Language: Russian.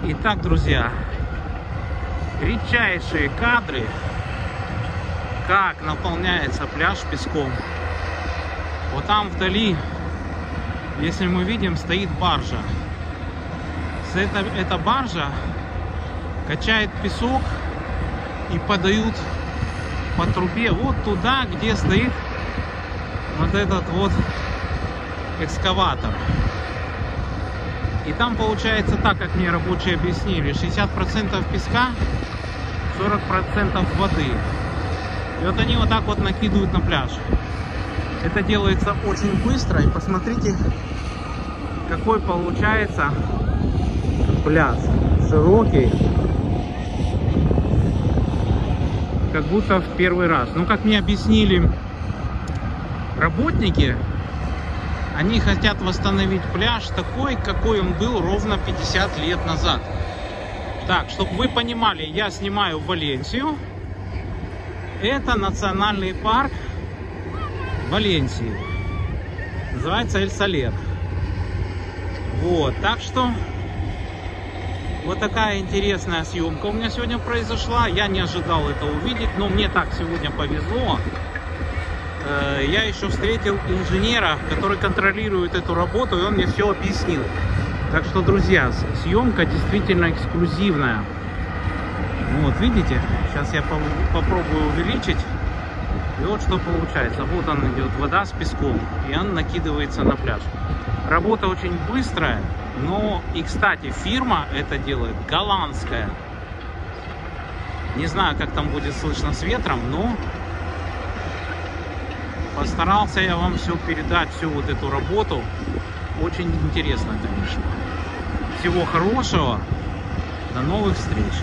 Итак, друзья, редчайшие кадры, как наполняется пляж песком. Вот там вдали, если мы видим, стоит баржа. Это, эта баржа качает песок и подают по трубе вот туда, где стоит вот этот вот экскаватор. И там получается так, как мне рабочие объяснили, 60% песка, 40% воды. И вот они вот так вот накидывают на пляж. Это делается очень быстро. И посмотрите, какой получается пляж. Широкий. Как будто в первый раз. Ну, как мне объяснили работники, они хотят восстановить пляж такой, какой он был ровно 50 лет назад. Так, чтобы вы понимали, я снимаю Валенсию. Это национальный парк Валенсии. Называется Эль Салер. Вот, так что вот такая интересная съемка у меня сегодня произошла. Я не ожидал это увидеть, но мне так сегодня повезло. Э, я еще встретил инженера, который контролирует эту работу, и он мне все объяснил. Так что, друзья, съемка действительно эксклюзивная. Вот, видите? Сейчас я попробую увеличить. И вот что получается. Вот он идет, вода с песком, и он накидывается на пляж. Работа очень быстрая, но и, кстати, фирма это делает голландская. Не знаю, как там будет слышно с ветром, но Постарался я вам все передать, всю вот эту работу. Очень интересно, конечно. Всего хорошего. До новых встреч.